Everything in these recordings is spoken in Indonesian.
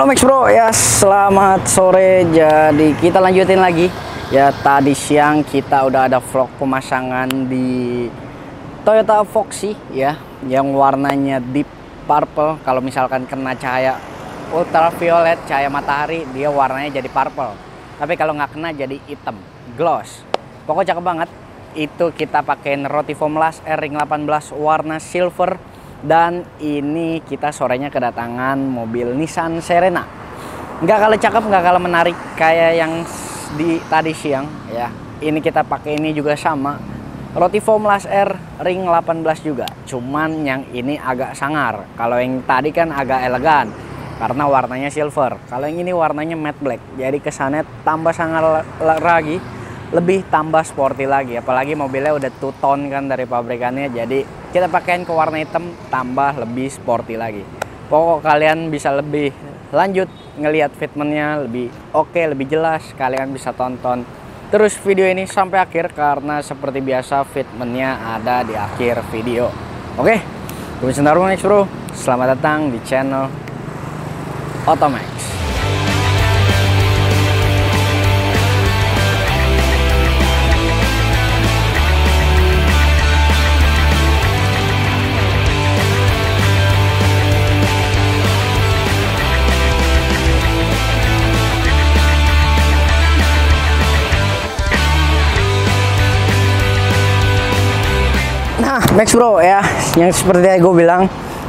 Halo Max Bro. Ya selamat sore. Jadi kita lanjutin lagi. Ya tadi siang kita udah ada vlog pemasangan di Toyota Foxy ya yang warnanya deep purple. Kalau misalkan kena cahaya ultraviolet cahaya matahari dia warnanya jadi purple. Tapi kalau nggak kena jadi hitam gloss. Pokoknya cakep banget. Itu kita pakein roti foam las R ring 18 warna silver dan ini kita sorenya kedatangan mobil Nissan Serena. Nggak kalah cakep nggak kalah menarik kayak yang di tadi siang ya. Ini kita pakai ini juga sama. Roti foam las R ring 18 juga. Cuman yang ini agak sangar. Kalau yang tadi kan agak elegan karena warnanya silver. Kalau yang ini warnanya matte black. Jadi kesannya tambah sangar lagi lebih tambah sporty lagi. Apalagi mobilnya udah two tone kan dari pabrikannya. Jadi kita pakaiin ke warna hitam tambah lebih sporty lagi. Pokok kalian bisa lebih lanjut ngelihat fitmentnya lebih oke okay, lebih jelas kalian bisa tonton terus video ini sampai akhir karena seperti biasa fitmentnya ada di akhir video. Oke okay? gue Sentarung Next Bro. Selamat datang di channel Otomax Max Bro ya, yang seperti yang gue bilang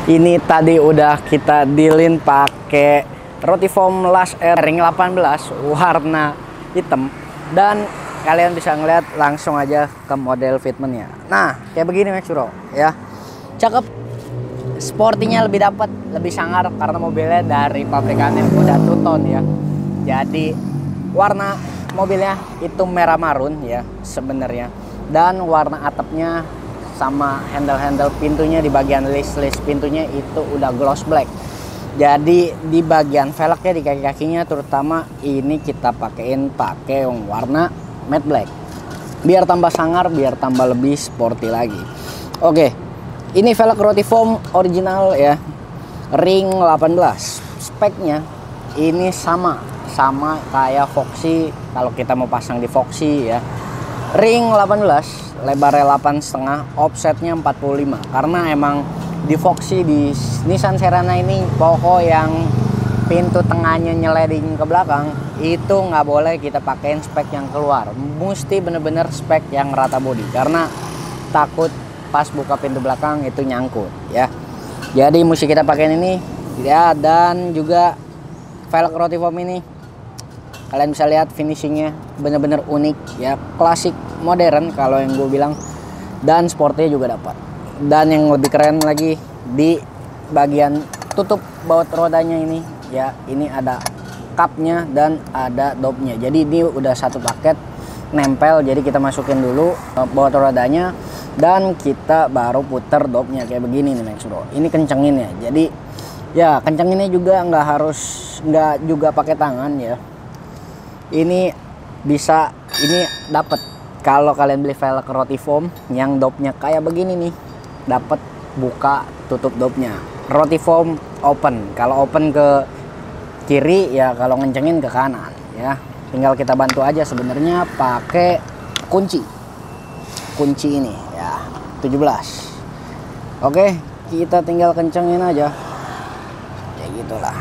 ini tadi udah kita dealin pakai roti foam las R ring 18 warna hitam. Dan kalian bisa ngeliat langsung aja ke model fitmentnya. Nah kayak begini Max Bro ya, cakep, sportinya lebih dapat, lebih sangar karena mobilnya dari pabrikannya udah two tone ya. Jadi warna mobilnya itu merah marun ya sebenarnya. Dan warna atapnya sama handle-handle pintunya di bagian list-list pintunya itu udah gloss black. Jadi di bagian velgnya di kaki-kakinya terutama ini kita pakein pakai warna matte black. Biar tambah sangar biar tambah lebih sporty lagi. Oke ini velg roti foam original ya. Ring 18 speknya ini sama sama kayak Foxy. Kalau kita mau pasang di Foxy ya ring 18 lebarnya 8 setengah offsetnya 45 karena emang di Foxy di Nissan Serena ini pokok yang pintu tengahnya nyeleding ke belakang itu nggak boleh kita pakein spek yang keluar. Mesti bener-bener spek yang rata body karena takut pas buka pintu belakang itu nyangkut ya. Jadi mesti kita pakein ini ya dan juga velg roti foam ini kalian bisa lihat finishingnya bener-bener unik ya. Klasik modern kalau yang gue bilang. Dan sportnya juga dapat. Dan yang lebih keren lagi di bagian tutup baut rodanya ini ya ini ada cupnya dan ada dopnya jadi ini udah satu paket nempel jadi kita masukin dulu baut rodanya. Dan kita baru puter dopnya kayak begini nih Max Bro. Ini kencengin ya. Jadi ya kencenginnya juga nggak harus nggak juga pakai tangan ya ini bisa ini dapat kalau kalian beli velg roti foam yang dopnya kayak begini nih dapat buka tutup dopnya. Roti foam open. Kalau open ke kiri ya kalau ngencengin ke kanan ya. Tinggal kita bantu aja sebenarnya pakai kunci. Kunci ini ya 17 oke kita tinggal kencengin aja. Ya gitulah.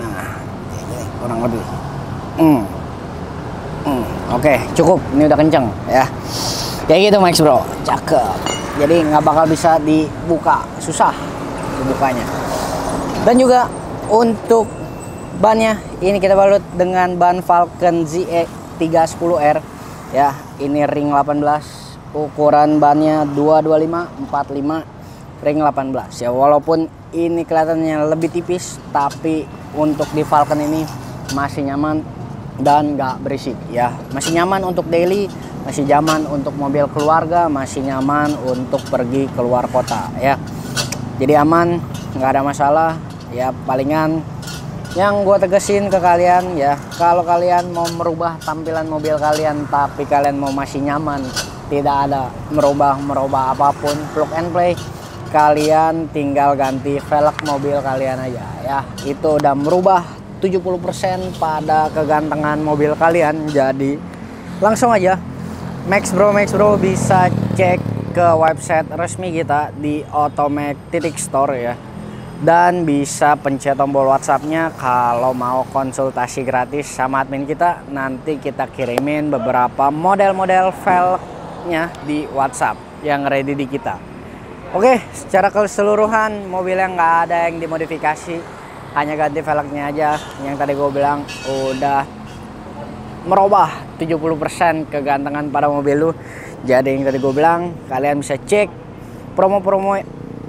Nah kayak gini kurang lebih. Hmm. Oke, cukup. Ini udah kenceng ya. Kayak gitu Max Bro. Cakep. Jadi nggak bakal bisa dibuka, susah dibukanya. Dan juga untuk bannya ini kita balut dengan ban Falcon ZE 310R ya. Ini ring 18 ukuran bannya 225 45 ring 18 ya walaupun ini kelihatannya lebih tipis tapi untuk di Falcon ini masih nyaman dan nggak berisik ya. Masih nyaman untuk daily masih nyaman untuk mobil keluarga masih nyaman untuk pergi keluar kota ya. Jadi aman nggak ada masalah ya. Palingan yang gue tegesin ke kalian ya. Kalau kalian mau merubah tampilan mobil kalian tapi kalian mau masih nyaman tidak ada merubah merubah apa pun plug and play kalian tinggal ganti velg mobil kalian aja ya. Itu udah merubah 70% pada kegantengan mobil kalian. Jadi langsung aja. Max Bro Max Bro bisa cek ke website resmi kita di Automatic store ya. Dan bisa pencet tombol WhatsAppnya kalau mau konsultasi gratis sama admin kita. Nanti kita kirimin beberapa model-model velgnya di WhatsApp yang ready di kita. Oke secara keseluruhan mobil yang nggak ada yang dimodifikasi hanya ganti velgnya aja yang tadi gue bilang udah merubah 70% kegantengan pada mobil lu jadi yang tadi gue bilang kalian bisa cek promo-promo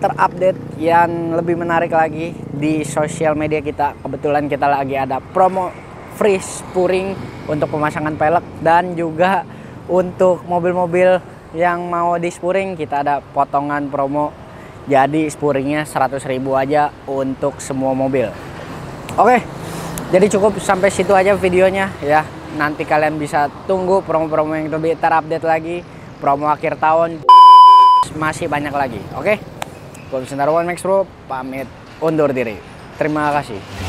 terupdate yang lebih menarik lagi di sosial media kita. Kebetulan kita lagi ada promo free spuring untuk pemasangan pelek dan juga untuk mobil-mobil yang mau di spuring kita ada potongan promo. Jadi spuringnya 100 ribu aja untuk semua mobil. Oke, jadi cukup sampai situ aja videonya ya. Nanti kalian bisa tunggu promo-promo yang lebih terupdate lagi. Promo akhir tahun masih banyak lagi. Oke. Gue Max Bro, pamit undur diri. Terima kasih.